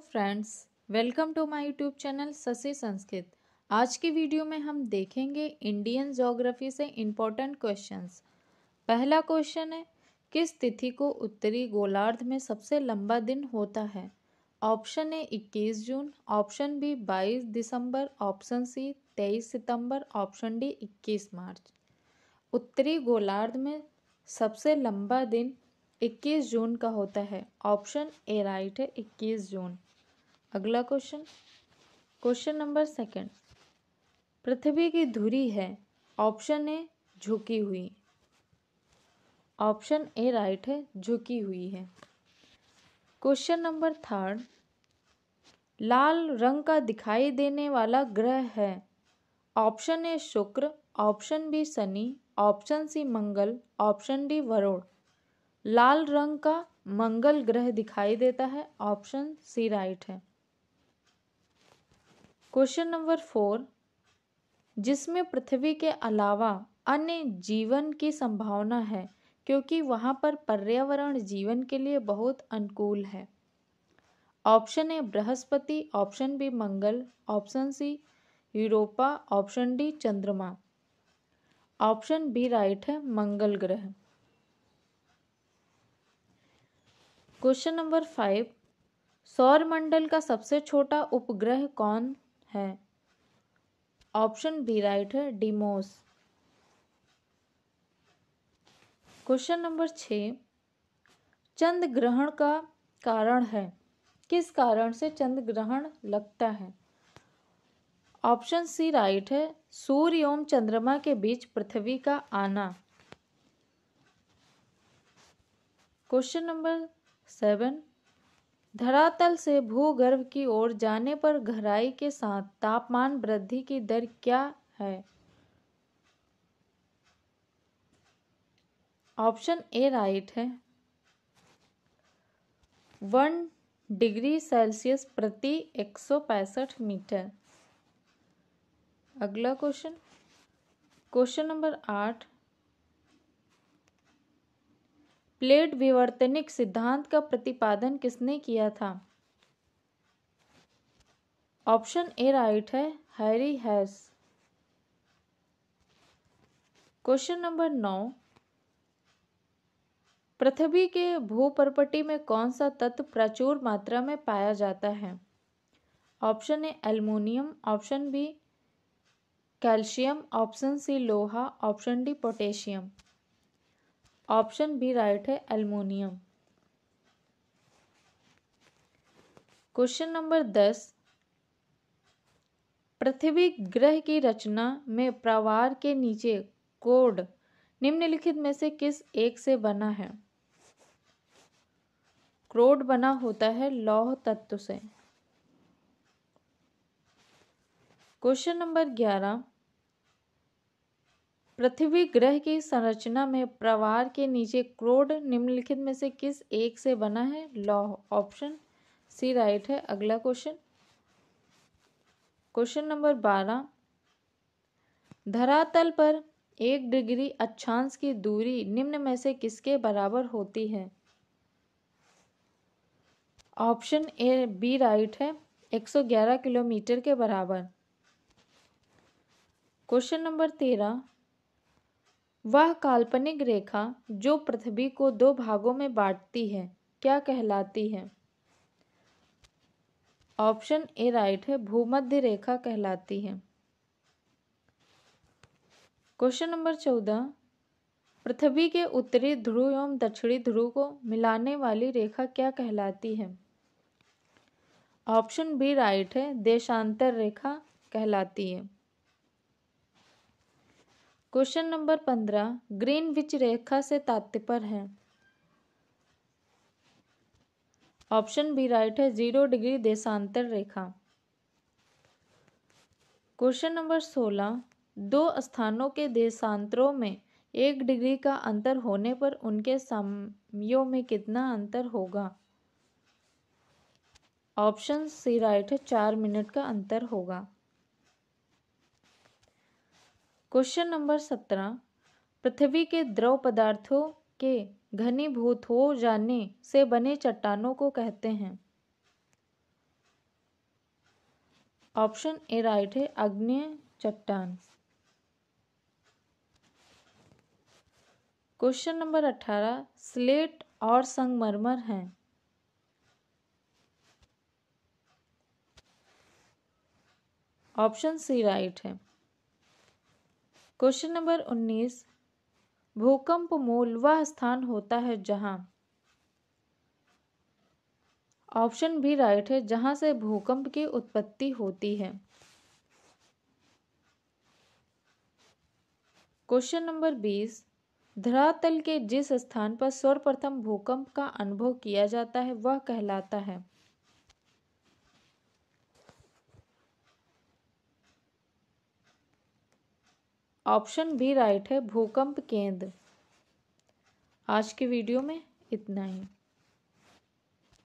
Friends welcome to my YouTube channel ससी संस्कृत आज की video में हम देखेंगे इंडियन ज्योग्राफी से इम्पोर्टेंट क्वेश्चंस पहला क्वेश्चन है, किस तिथि को उत्तरी गोलार्ध में सबसे लंबा दिन होता है? ऑप्शन ए 21 जून ऑप्शन बी 22 दिसंबर ऑप्शन सी 23 सितंबर ऑप्शन डी 21 मार्च. उत्तरी गोलार्ध में सबसे लंबा दिन 21 जून का होता है. ऑप्शन ए राइट है 21 जून. अगला क्वेश्चन। Question number second. पृथ्वी की धुरी है। ऑप्शन ए, झुकी हुई। ऑप्शन ए, राइट है, झुकी हुई है। Question number third. लाल रंग का दिखाई देने वाला ग्रह है। ऑप्शन ए, शुक्र। ऑप्शन बी, शनि। ऑप्शन सी, मंगल। ऑप्शन डी, वरुण। लाल रंग का मंगल ग्रह दिखाई देता है। ऑप्शन सी, राइट है। क्वेश्चन नंबर फोर, जिसमें पृथ्वी के अलावा अन्य जीवन की संभावना है, क्योंकि वहाँ पर पर्यावरण जीवन के लिए बहुत अनुकूल है। ऑप्शन ए, बृहस्पति, ऑप्शन बी, मंगल, option C, Europa, option D, चंद्रमा। ऑप्शन बी राइट है, मंगल ग्रह। क्वेश्चन नंबर फाइव सौर मंडल का सबसे छोटा उपग्रह कौन है। ऑप्शन बी राइट है डिमोस क्वेश्चन नंबर छ चंद्र ग्रहण का कारण है। किस कारण से चंद्र ग्रहण लगता है? ऑप्शन सी राइट है सूर्य एवं चंद्रमा के बीच पृथ्वी का आना। क्वेश्चन नंबर सेवन धरातल से भूगर्भ की ओर जाने पर गहराई के साथ तापमान वृद्धि की दर क्या है? ऑप्शन ए राइट है। वन डिग्री सेल्सियस प्रति एक सौ पैंसठ मीटर। अगला क्वेश्चन। क्वेश्चन नंबर आठ। प्लेट विवर्तनिक सिद्धांत का प्रतिपादन किसने किया था? ऑप्शन ए राइट है, हैरी हैस। क्वेश्चन नंबर नौ। पृथ्वी के भूपर्पटी में कौन सा तत्व प्रचुर मात्रा में पाया जाता है? Option A aluminium, option B calcium, option C लोहा, option D potassium. Option B right है एल्युमिनियम। क्वेश्चन नंबर दस। पृथ्वी ग्रह की रचना में प्रवार के नीचे कोड निम्नलिखित में से किस एक से बना है? क्रोड बना होता है लौह तत्व से। क्वेश्चन नंबर ग्यारह। पृथ्वी ग्रह की संरचना में प्रवार के नीचे क्रोड निम्नलिखित में से किस एक से बना है? लॉ, ऑप्शन सी, राइट है। अगला क्वेश्चन। क्वेश्चन नंबर बारह। धरातल पर एक डिग्री अक्षांश की दूरी निम्न में से किसके बराबर होती है? ऑप्शन ए, बी, राइट है। 111 किलोमीटर के बराबर। क्वेश्चन नंबर तेरह। वह काल्पनिक रेखा जो पृथ्वी को दो भागों में बांटती है, क्या कहलाती है? ऑप्शन ए राइट है, भूमध्य रेखा कहलाती है। क्वेश्चन नंबर चौदह, पृथ्वी के उत्तरी ध्रुव एवं दक्षिणी ध्रुव को मिलाने वाली रेखा क्या कहलाती है? ऑप्शन बी राइट है, देशांतर रेखा कहलाती है। क्वेश्चन नंबर पंद्रह, ग्रीन विच रेखा से तात्पर्य है? ऑप्शन बी राइट है, ज़ीरो डिग्री देशांतर रेखा। क्वेश्चन नंबर सोलह, दो स्थानों के देशांतरों में एक डिग्री का अंतर होने पर उनके समयों में कितना अंतर होगा? ऑप्शन सी राइट है, चार मिनट का अंतर होगा। क्वेश्चन नंबर सत्रह, पृथ्वी के द्रव पदार्थों के घनीभूत हो जाने से बने चट्टानों को कहते हैं। ऑप्शन ए राइट है अग्नि चट्टान। क्वेश्चन नंबर अठारह, स्लेट और संगमरमर हैं। ऑप्शन सी राइट है। क्वेश्चन नंबर उन्नीस, भूकंप मूल वह स्थान होता है जहाँ? ऑप्शन भी राइट है, जहाँ से भूकंप की उत्पत्ति होती है। क्वेश्चन नंबर बीस, धरातल के जिस स्थान पर सर्वप्रथम भूकंप का अनुभव किया जाता है, वह कहलाता है। ऑप्शन भी राइट है भूकंप केंद्र। आज के वीडियो में इतना ही।